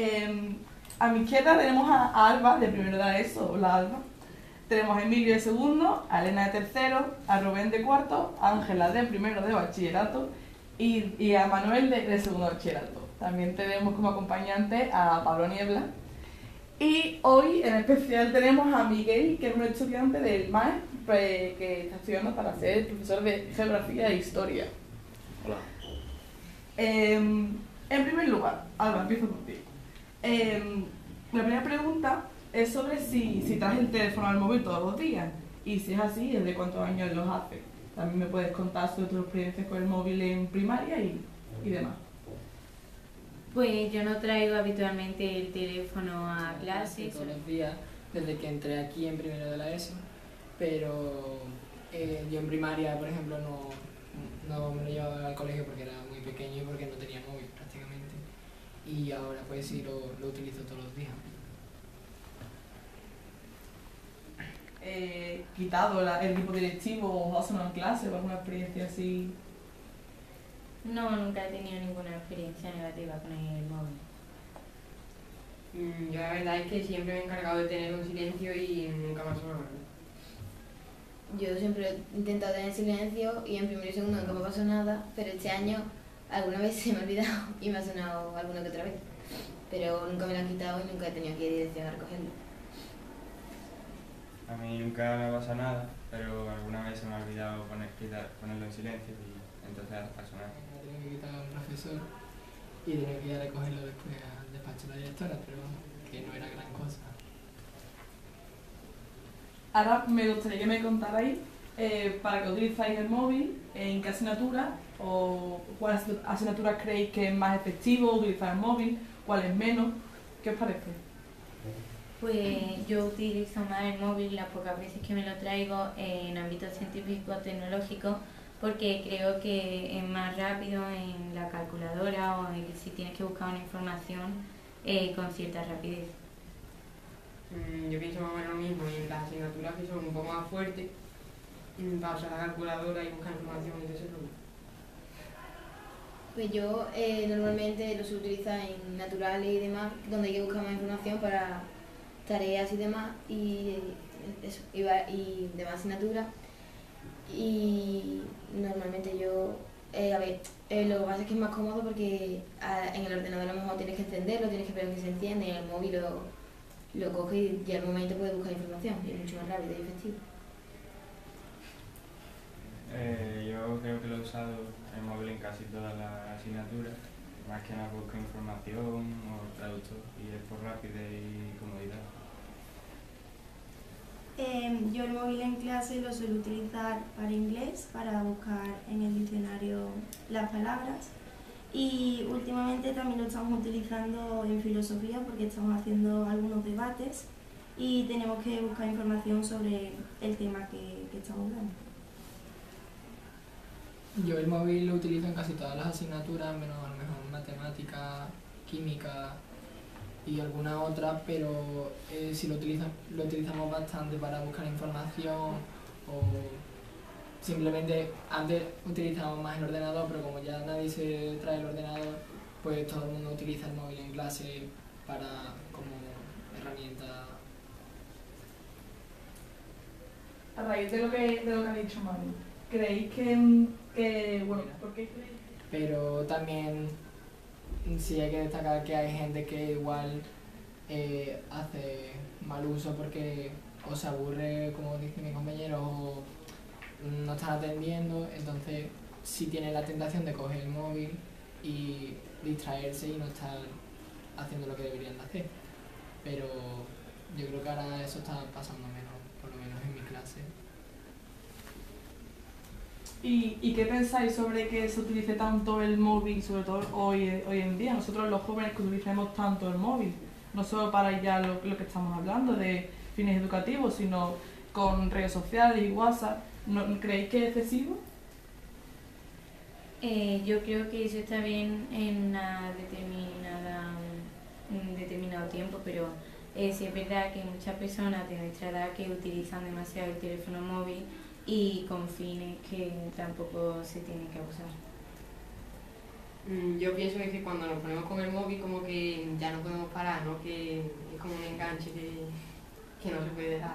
Em, a mi izquierda tenemos a Alba, de primero de ESO, hola Alba. Tenemos a Emilio de segundo, a Elena de tercero, a Rubén de cuarto, a Ángela de primero de bachillerato y, y a Manuel de, de segundo de bachillerato. También tenemos como acompañante a Pablo Niebla. Y hoy en especial tenemos a Miguel, que es un estudiante del MAE, que está estudiando para ser profesor de geografía e historia. Hola. Em, en primer lugar, Alba, empiezo por Em, la primera pregunta es sobre si, si traes el teléfono al móvil todos los días. Y si es así, ¿desde cuántos años los haces? También me puedes contar sobre tus experiencias con el móvil en primaria y, y demás. Pues yo no traigo habitualmente el teléfono a Sí, clases. todos los días desde que entré aquí en primero de la ESO, pero eh, yo en primaria, por ejemplo, no, no me lo llevaba al colegio porque era muy pequeño y porque no tenía. Y ahora pues sí lo, lo utilizo todos los días. Eh, quitado la- el tipo directivo o has en clase o alguna experiencia así. No, nunca he tenido ninguna experiencia negativa con el móvil. Mm, Yo la verdad es que siempre me he encargado de tener un silencio y nunca me ha sonado nada. Yo siempre he intentado tener silencio y en primero y segundo nunca me pasó nada, pero este año alguna vez se me ha olvidado y me ha sonado alguna que otra vez. Pero nunca me lo han quitado y nunca he tenido que ir dirección a recogerlo. A mí nunca me pasa nada, pero alguna vez se me ha olvidado poner, quitar- ponerlo en silencio y entonces ha sonado. Me ha tenido que quitar un profesor y tenía que ir a recogerlo después al despacho de la directora, pero que no era gran cosa. Ahora me gustaría que me contarais eh, para qué utilizáis el móvil, en qué asignatura o cuáles asignaturas creéis que es más efectivo utilizar el móvil, cuál es menos. ¿Qué os parece? Pues yo utilizo más el móvil las pocas veces que me lo traigo en ámbitos científicos tecnológicos porque creo que es más rápido en la calculadora o en que si tienes que buscar una información eh, con cierta rapidez. Mm, Yo pienso más o menos lo mismo y las asignaturas que son un poco más fuertes mm, para usar la calculadora y buscar información y eso no. Pues yo eh, normalmente lo suelo utilizar en naturales y demás, donde hay que buscar más información para tareas y demás, y eso, y, y demás asignaturas. Y normalmente yo, eh, a ver, eh, lo que pasa es que es más cómodo porque en el ordenador a lo mejor tienes que encenderlo, tienes que esperar que se enciende, en el móvil lo, lo coges y al momento puedes buscar información, y es mucho más rápido y efectivo. Eh, yo creo que lo he usado el móvil en casi todas las asignaturas, más que nada busco información o traductor y es por rapidez y comodidad. Em, yo el móvil en clase lo suelo utilizar para inglés, para buscar en el diccionario las palabras. Y últimamente también lo estamos utilizando en filosofía porque estamos haciendo algunos debates y tenemos que buscar información sobre el tema que, que estamos dando. Yo el móvil lo utilizo en casi todas las asignaturas, menos a lo mejor matemática, química y alguna otra, pero eh, si lo, utiliza- lo utilizamos bastante para buscar información o simplemente antes utilizábamos más el ordenador, pero como ya nadie se trae el ordenador, pues todo el mundo utiliza el móvil en clase para como herramienta. A raíz de lo que, de lo que ha dicho Manu, ¿creéis que, que bueno, ¿por qué creéis? pero también sí hay que destacar que hay gente que igual eh, hace mal uso porque o se aburre, como dice mi compañero, o no están atendiendo, entonces sí tienen la tentación de coger el móvil y distraerse y no estar haciendo lo que deberían de hacer. Pero yo creo que ahora eso está pasando menos en mi clase. ¿Y, ¿Y qué pensáis sobre que se utilice tanto el móvil, sobre todo hoy, hoy en día? Nosotros los jóvenes que utilicemos tanto el móvil, no solo para ya lo, lo que estamos hablando de fines educativos, sino con redes sociales y WhatsApp, ¿no, ¿creéis que es excesivo? Eh, yo creo que eso está bien en una determinada, un determinado tiempo, pero eh, es verdad que muchas personas de nuestra edad que utilizan demasiado el teléfono móvil y con fines que tampoco se tienen que abusar. Mm, Yo pienso que es que cuando nos ponemos con el móvil como que ya no podemos parar, ¿no? Que es como un enganche que, que no se puede dejar.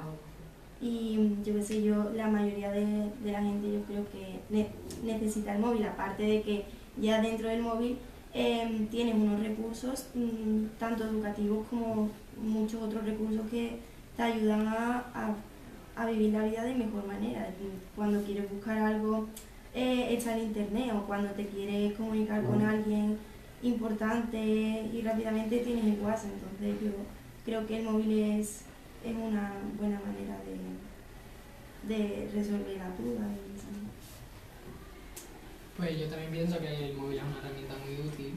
Y mm, yo qué sé, yo, la mayoría de, de la gente yo creo que ne- necesita el móvil, aparte de que ya dentro del móvil em, tienes unos recursos, mm, tanto educativos como muchos otros recursos que te ayudan a, a- a vivir la vida de mejor manera. Cuando quieres buscar algo, eh, está en internet, o cuando te quieres comunicar con alguien importante y rápidamente tienes el WhatsApp. Entonces yo creo que el móvil es, es una buena manera de, de resolver las dudas. y eso. Pues yo también pienso que el móvil es una herramienta muy útil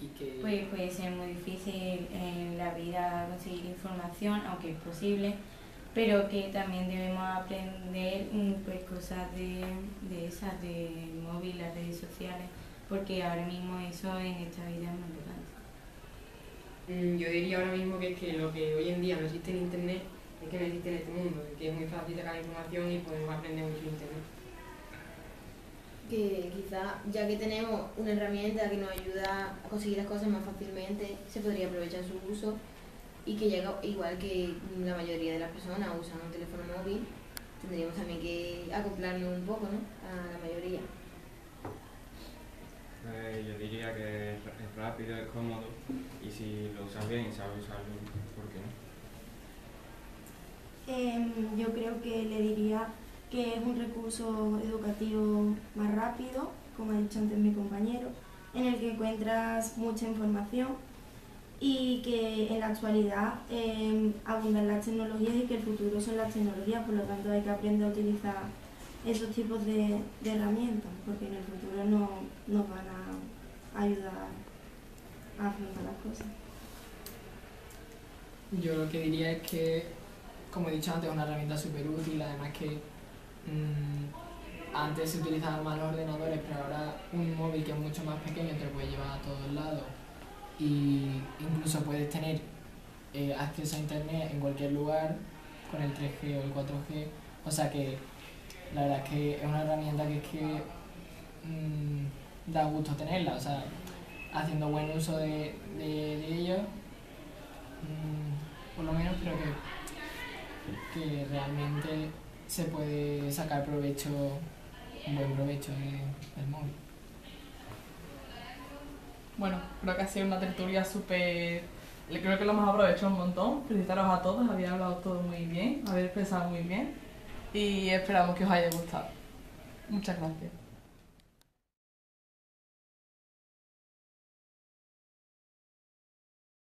y que... Pues puede ser muy difícil en la vida conseguir información, aunque es posible, pero que también debemos aprender mm, pues, cosas de, de esas, del móvil, las redes sociales, porque ahora mismo eso en esta vida es muy importante. Mm, Yo diría ahora mismo que es que lo que hoy en día no existe en internet es que no existe en este mundo, que es muy fácil sacar información y podemos aprender mucho en internet. que quizá ya que tenemos una herramienta que nos ayuda a conseguir las cosas más fácilmente, se podría aprovechar su uso y que llega igual que la mayoría de las personas usan un teléfono móvil, tendríamos también que acoplarnos un poco ¿no? a la mayoría. Pues yo diría que es es rápido, es cómodo y si lo usas bien y sabes usarlo, ¿por qué no? Em, yo creo que le diría que es un recurso educativo más rápido, como ha dicho antes mi compañero, en el que encuentras mucha información y que en la actualidad em, abundan las tecnologías y que el futuro son las tecnologías, por lo tanto hay que aprender a utilizar esos tipos de, de herramientas, porque en el futuro no, nos van a ayudar a afrontar las cosas. Yo lo que diría es que, como he dicho antes, es una herramienta súper útil, además que mm, antes se utilizaban más los ordenadores, pero ahora un móvil que es mucho más pequeño te lo puedes llevar a todos lados y incluso puedes tener eh, acceso a internet en cualquier lugar con el 3G o el 4G, o sea que la verdad es que es una herramienta que es que mm, da gusto tenerla, o sea, haciendo buen uso de, de, de ello Mm, por lo menos creo que, que realmente se puede sacar provecho, un buen provecho de- del móvil. Bueno, creo que ha sido una tertulia súper... Creo que lo hemos aprovechado un montón. Felicitaros a todos, habéis hablado todo muy bien, habéis expresado muy bien y esperamos que os haya gustado. Muchas gracias.